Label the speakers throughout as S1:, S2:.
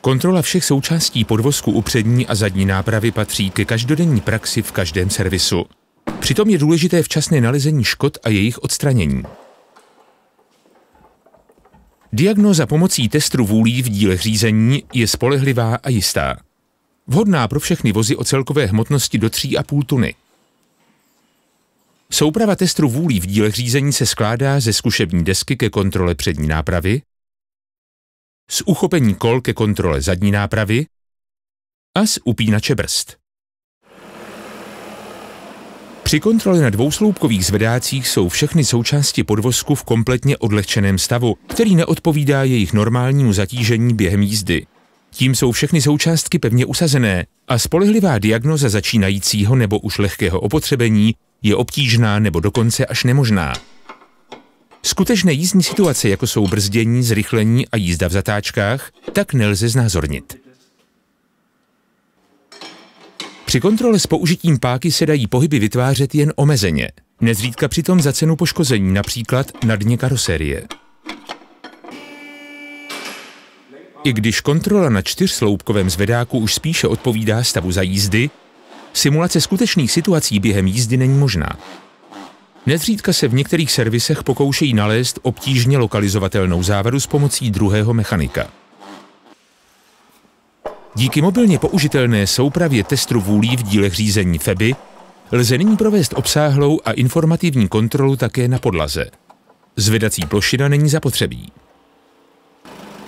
S1: Kontrola všech součástí podvozku u přední a zadní nápravy patří ke každodenní praxi v každém servisu. Přitom je důležité včasné nalezení škod a jejich odstranění. Diagnóza pomocí testru vůlí v dílech řízení je spolehlivá a jistá. Vhodná pro všechny vozy o celkové hmotnosti do 3,5 tuny. Souprava testru vůlí v dílech řízení se skládá ze zkušební desky ke kontrole přední nápravy, z uchopení kol ke kontrole zadní nápravy a z upínače brzd. Při kontrole na dvousloupkových zvedácích jsou všechny součásti podvozku v kompletně odlehčeném stavu, který neodpovídá jejich normálnímu zatížení během jízdy. Tím jsou všechny součástky pevně usazené a spolehlivá diagnoza začínajícího nebo už lehkého opotřebení je obtížná nebo dokonce až nemožná. Skutečné jízdní situace, jako jsou brzdění, zrychlení a jízda v zatáčkách, tak nelze znázornit. Při kontrole s použitím páky se dají pohyby vytvářet jen omezeně, nezřídka přitom za cenu poškození, například na dně karosérie. I když kontrola na čtyřsloupkovém zvedáku už spíše odpovídá stavu za jízdy, simulace skutečných situací během jízdy není možná. Nezřídka se v některých servisech pokoušejí nalézt obtížně lokalizovatelnou závadu s pomocí druhého mechanika. Díky mobilně použitelné soupravě testru vůlí v dílech řízení FEBY lze nyní provést obsáhlou a informativní kontrolu také na podlaze. Zvedací plošina není zapotřebí.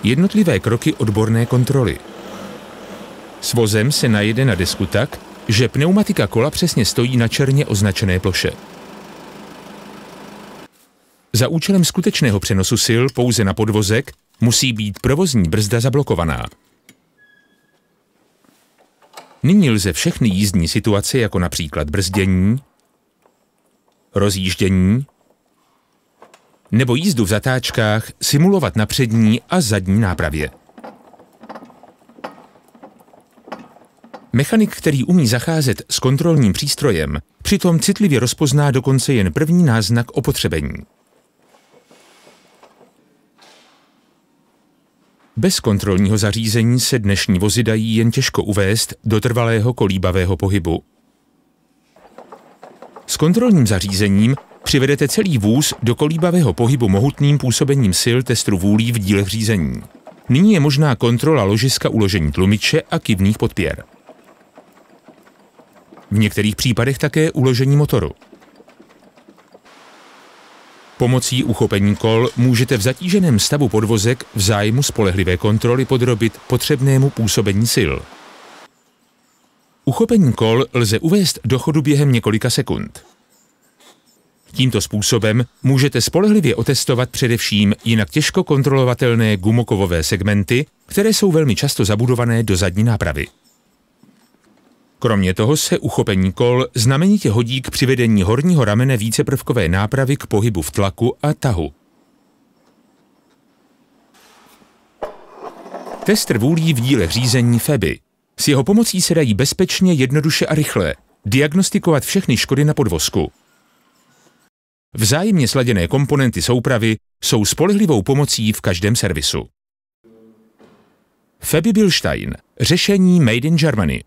S1: Jednotlivé kroky odborné kontroly. S vozem se najede na desku tak, že pneumatika kola přesně stojí na černě označené ploše. Za účelem skutečného přenosu sil pouze na podvozek musí být provozní brzda zablokovaná. Nyní lze všechny jízdní situace, jako například brzdění, rozjíždění nebo jízdu v zatáčkách, simulovat na přední a zadní nápravě. Mechanik, který umí zacházet s kontrolním přístrojem, přitom citlivě rozpozná dokonce jen první náznak opotřebení. Bez kontrolního zařízení se dnešní vozy dají jen těžko uvést do trvalého kolíbavého pohybu. S kontrolním zařízením přivedete celý vůz do kolíbavého pohybu mohutným působením sil testru vůlí v dílech řízení. Nyní je možná kontrola ložiska uložení tlumiče a kivných podpěr. V některých případech také uložení motoru. Pomocí uchopení kol můžete v zatíženém stavu podvozek v zájmu spolehlivé kontroly podrobit potřebnému působení sil. Uchopení kol lze uvést do chodu během několika sekund. Tímto způsobem můžete spolehlivě otestovat především jinak těžko kontrolovatelné gumokovové segmenty, které jsou velmi často zabudované do zadní nápravy. Kromě toho se uchopení kol znamenitě hodí k přivedení horního ramene víceprvkové nápravy k pohybu v tlaku a tahu. Tester vůlí v díle řízení FEBY. S jeho pomocí se dají bezpečně, jednoduše a rychle diagnostikovat všechny škody na podvozku. Vzájemně sladěné komponenty soupravy jsou spolehlivou pomocí v každém servisu. Febi Bilstein. Řešení Made in Germany.